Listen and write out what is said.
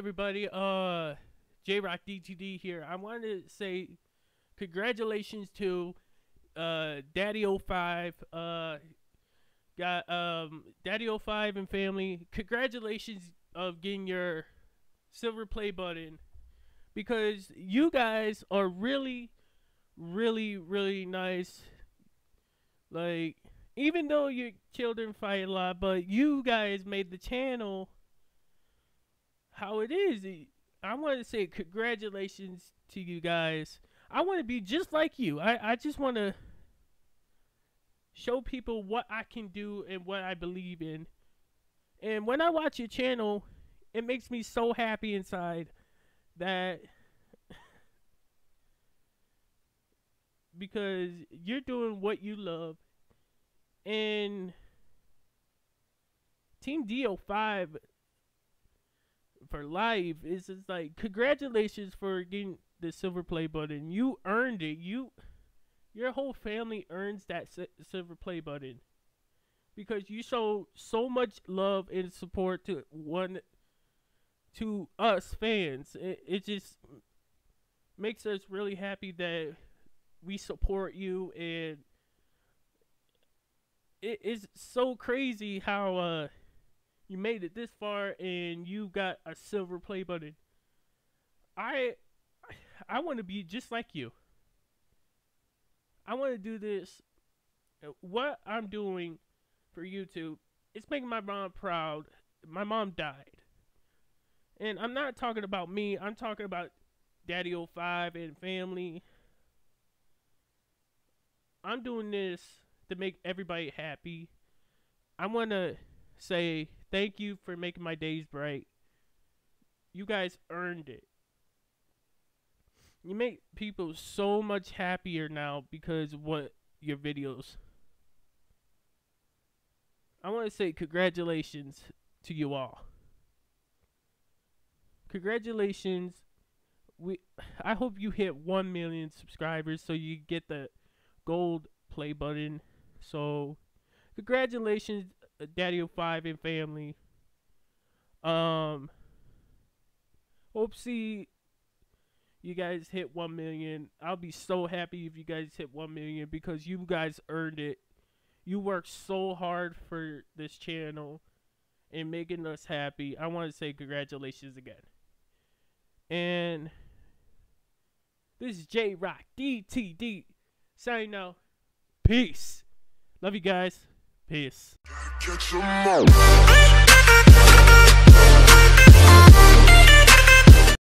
everybody. Uh, J Rock DTD here. I wanted to say congratulations to uh DaddyOFive. Uh, got um DaddyOFive and family. Congratulations of getting your silver play button because you guys are really, really, really nice. Like, even though your children fight a lot, but you guys made the channel how it is. I want to say congratulations to you guys. I want to be just like you. I, I just want to show people what I can do and what I believe in. And when I watch your channel, it makes me so happy inside that because you're doing what you love and Team DO5 for life is just like congratulations for getting the silver play button. You earned it. You your whole family earns that si- silver play button because you show so much love and support to one to us fans. It, it just makes us really happy that we support you and it is so crazy how uh you made it this far and you got a silver play button. I I want to be just like you. I want to do this what I'm doing for YouTube. It's making my mom proud. My mom died. And I'm not talking about me. I'm talking about Daddy 05 and family. I'm doing this to make everybody happy. I want to say thank you for making my days bright. You guys earned it. You make people so much happier now because of what your videos. I want to say congratulations to you all congratulations. We I hope you hit 1 million subscribers so you get the gold play button. So congratulations DaddyOFive and family. Um hope see you guys hit 1 million. I'll be so happy if you guys hit 1 million because you guys earned it. You worked so hard for this channel and making us happy. I want to say congratulations again. And this is J Rock DTD signing out. Peace. Love you guys. Peace.